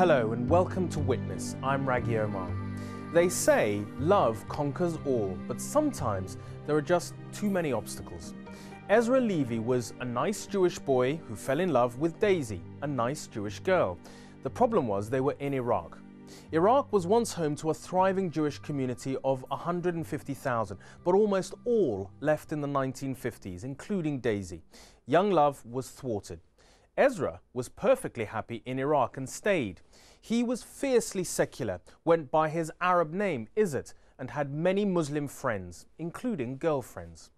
Hello and welcome to Witness. I'm Rageh Omaar. They say love conquers all, but sometimes there are just too many obstacles. Ezra Levy was a nice Jewish boy who fell in love with Daisy, a nice Jewish girl. The problem was they were in Iraq. Iraq was once home to a thriving Jewish community of 150,000, but almost all left in the 1950s, including Daisy. Young love was thwarted. Ezra was perfectly happy in Iraq and stayed. He was fiercely secular, went by his Arab name, Izzat, and had many Muslim friends, including girlfriends.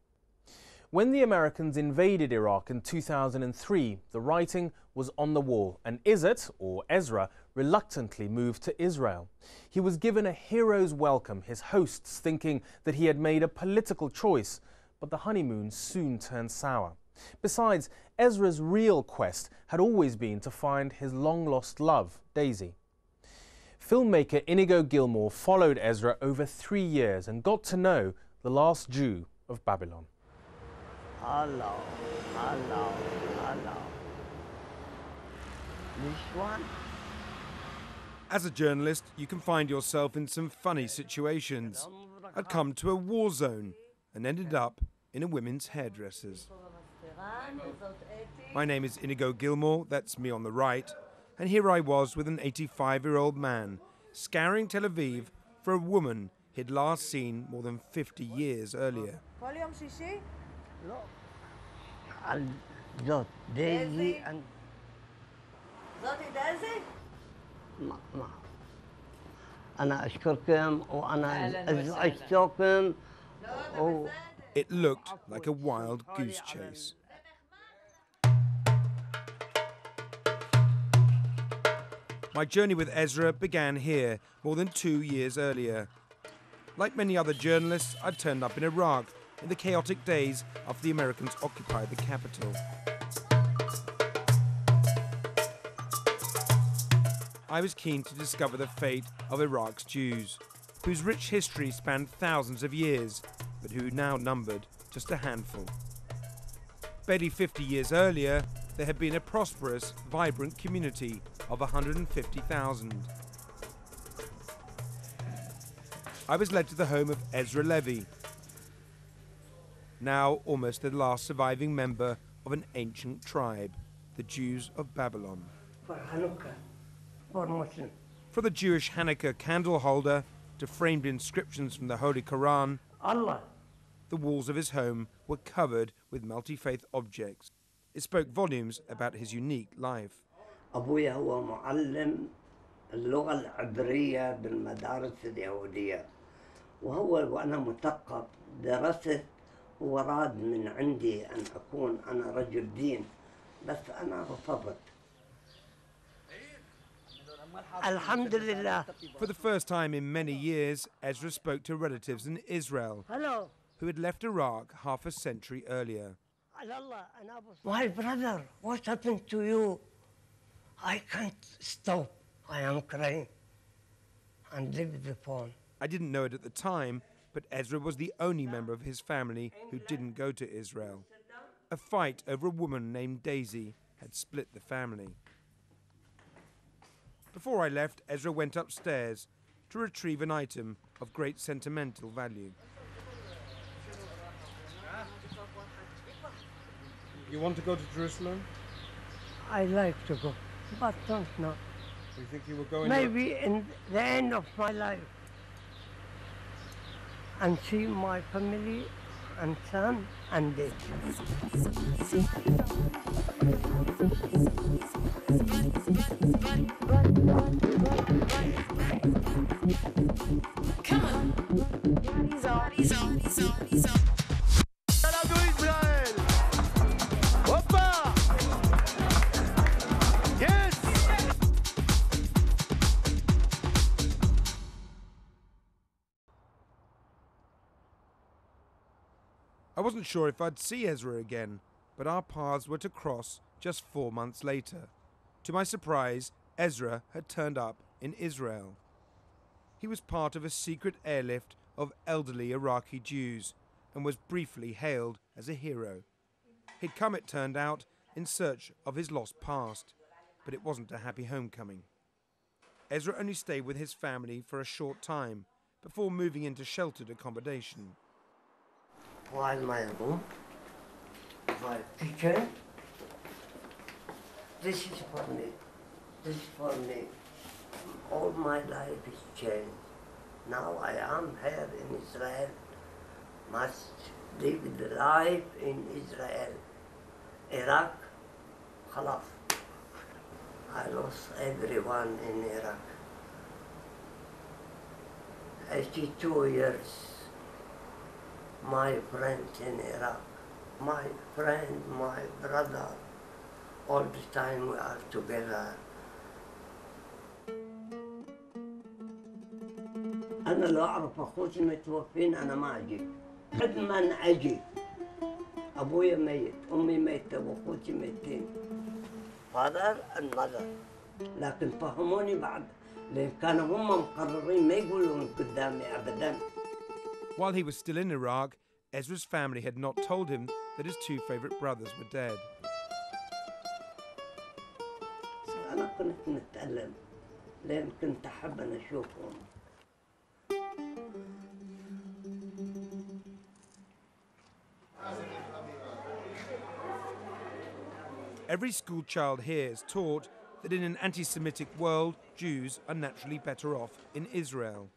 When the Americans invaded Iraq in 2003, the writing was on the wall, and Izzat, or Ezra, reluctantly moved to Israel. He was given a hero's welcome, his hosts thinking that he had made a political choice, but the honeymoon soon turned sour. Besides, Ezra's real quest had always been to find his long lost love, Daisy. Filmmaker Inigo Gilmore followed Ezra over three years and got to know the last Jew of Babylon. Hello, hello, hello. This one? As a journalist, you can find yourself in some funny situations. I'd come to a war zone and ended up in a women's hairdresser's. My name is Inigo Gilmore, that's me on the right, and here I was with an 85 year old man scouring Tel Aviv for a woman he'd last seen more than 50 years earlier. It looked like a wild goose chase. My journey with Ezra began here more than two years earlier. Like many other journalists, I'd turned up in Iraq in the chaotic days after the Americans occupied the capital. I was keen to discover the fate of Iraq's Jews, whose rich history spanned thousands of years, but who now numbered just a handful. Barely 50 years earlier, there had been a prosperous, vibrant community of 150,000. I was led to the home of Ezra Levy, now almost the last surviving member of an ancient tribe, the Jews of Babylon. for Hanukkah, for Muslim. From the Jewish Hanukkah candle holder to framed inscriptions from the Holy Quran, Allah, the walls of his home were covered with multi faith objects. It spoke volumes about his unique life. أبويا هو معلم اللغة العبرية بالمدارس اليهودية وهو وأنا مثقف درست وراد من عندي أن أكون أنا رجل دين بس أنا رفضت الحمد لله For the first time in many years, Ezra spoke to relatives in Israel Hello who had left Iraq half a century earlier. My brother, what happened to you? I can't stop. I am crying. And leave the phone. I didn't know it at the time, but Ezra was the only member of his family who didn't go to Israel. A fight over a woman named Daisy had split the family. Before I left, Ezra went upstairs to retrieve an item of great sentimental value. You want to go to Jerusalem? I like to go, but don't know. You think you will go Maybe in the end of my life. And see my family and son and dad. I wasn't sure if I'd see Ezra again, but our paths were to cross just four months later. To my surprise, Ezra had turned up in Israel. He was part of a secret airlift of elderly Iraqi Jews and was briefly hailed as a hero. He'd come, it turned out, in search of his lost past, but it wasn't a happy homecoming. Ezra only stayed with his family for a short time before moving into sheltered accommodation while my room, my picture. This is for me. This is for me. All my life is changed. Now I am here in Israel, must live the life in Israel. Iraq, Khalaf. I lost everyone in Iraq. 82 years My friends in Iraq, my friend, my brother, all the time we are together. أنا لو أعرف أخوتي متوفين أنا ما أجي. قد ما أجي. أبويا ميت أمي ميتة وأخوتي ميتين. Father and mother. لكن فهموني بعد. لأن كانوا هم مقررين ما يقولون قدامي أبدا. While he was still in Iraq, Ezra's family had not told him that his two favorite brothers were dead. أنا كنت متألم لأن كنت أحب أن أشوفهم Every school child here is taught that in an anti Semitic world, Jews are naturally better off in Israel.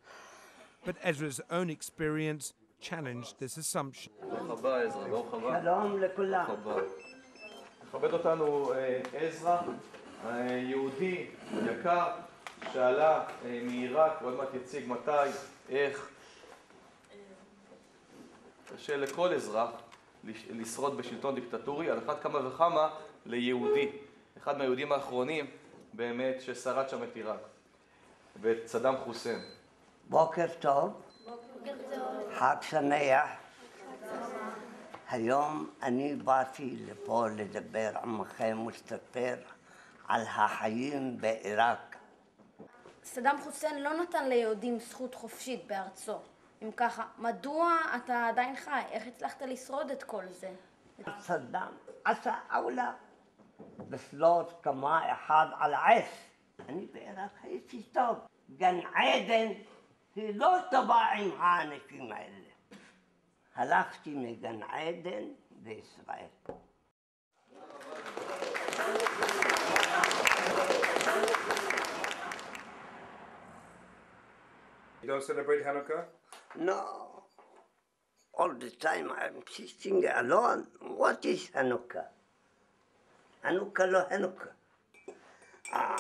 But Ezra's own experience challenged this assumption. שלום לכולם. מכבד אותנו אה, עזרא, אה, יהודי יקר, שעלה אה, מעיראק, ועוד מעט יציג מתי, איך. קשה לכל אזרח לש- לשרוד בשלטון דיקטטורי, על אחת כמה וכמה ליהודי. אחד מהיהודים האחרונים באמת ששרד שם את עיראק. ואת סדאם חוסיין. בוקר טוב. בוקר טוב. חג שמח. היום אני באתי לפה לדבר עמכם ולספר על החיים בעיראק. סדאם חוסיין לא נתן ליהודים זכות חופשית בארצו. אם ככה, מדוע אתה עדיין חי? איך הצלחת לשרוד את כל זה? סדאם עשה אולה בפלוט כמה אחד על עש. אני בעיראק הייתי טוב. גן עדן לא טבע עמך האנשים האלה. הלכתי מגן עדן לישראל. You don't celebrate Hanukkah? No. All the time I'm sitting alone. What is Hanukkah? Hanukkah, lo Hanukkah. Ah.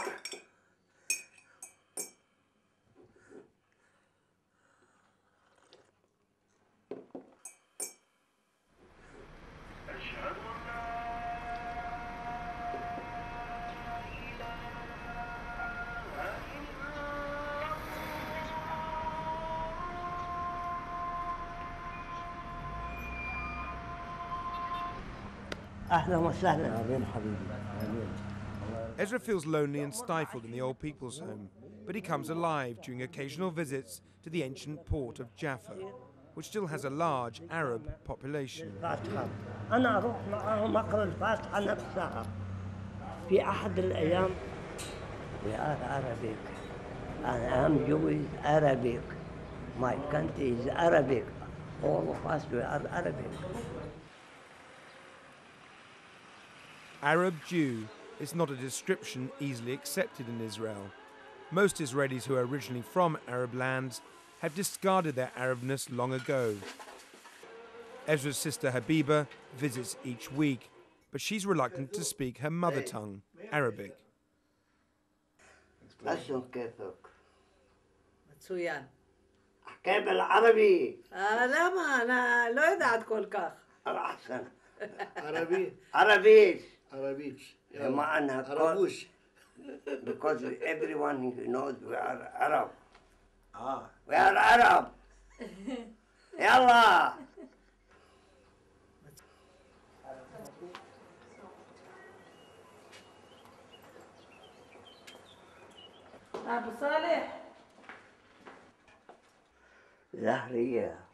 أهلا وسهلا Ezra feels lonely and stifled in the old people's home, but he comes alive during occasional visits to the ancient port of Jaffa, which still has a large Arab population. الفاتحة أنا أروح معاهم أقرأ الفاتحة نفسها في أحد الأيام We are Arabic I am Jewish Arabic My country is Arabic All of us we are Arabic Arab Jew is not a description easily accepted in Israel. Most Israelis who are originally from Arab lands have discarded their Arabness long ago. Ezra's sister Habiba visits each week, but she's reluctant to speak her mother tongue, Arabic. מצוין. Arabish, Because everyone knows we are Arab. Ah. We are Arab. Yalla.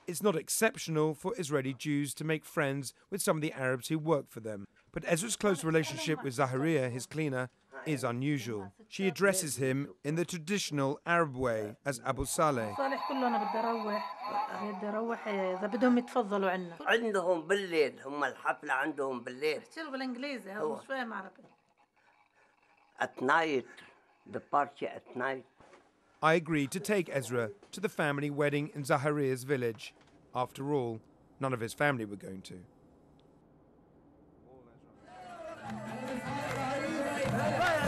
It's not exceptional for Israeli Jews to make friends with some of the Arabs who work for them. but Ezra's close relationship with Zahariah, his cleaner, is unusual. She addresses him in the traditional Arab way as Abu Saleh. صالح كله انا بدي اروح بدي اروح اذا بدهم يتفضلوا عنا عندهم بالليل هم الحفلة عندهم بالليل احكي له بالانجليزي هو هو. مش فاهم عربي at night the party at night I agreed to take Ezra to the family wedding in Zaharia's village. After all, none of his family were going to. في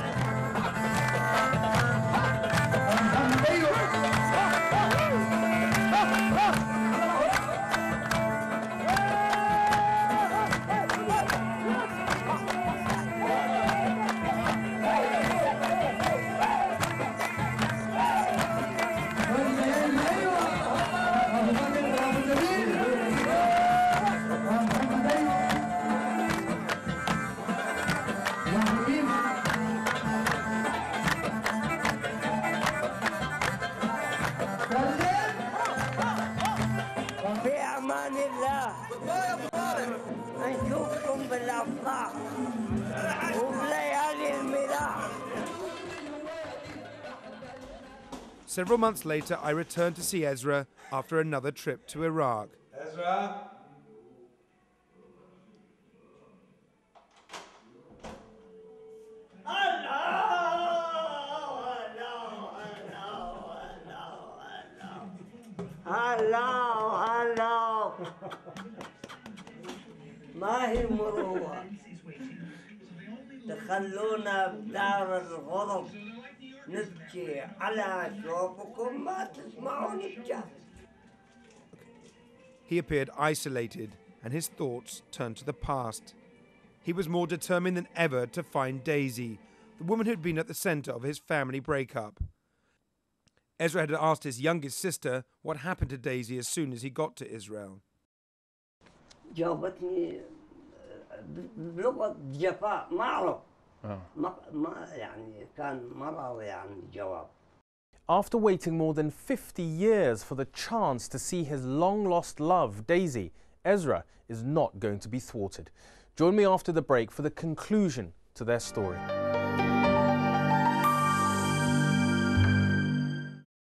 Several months later, I returned to see Ezra after another trip to Iraq. Ezra? هلا هلا ما هي مروة تخلونا بدار الغرب نبكي على شوفكم ما تسمعون نبكي He appeared isolated, and his thoughts turned to the past. He was more determined than ever to find Daisy, the woman who'd been at the center of his family breakup. Ezra had asked his youngest sister what happened to Daisy as soon as he got to Israel. جاوبتني بلغة جفاء ما أعرف ما ما يعني كان ما راضي عن الجواب After waiting more than 50 years for the chance to see his long lost love, Daisy, Ezra is not going to be thwarted. Join me after the break for the conclusion to their story.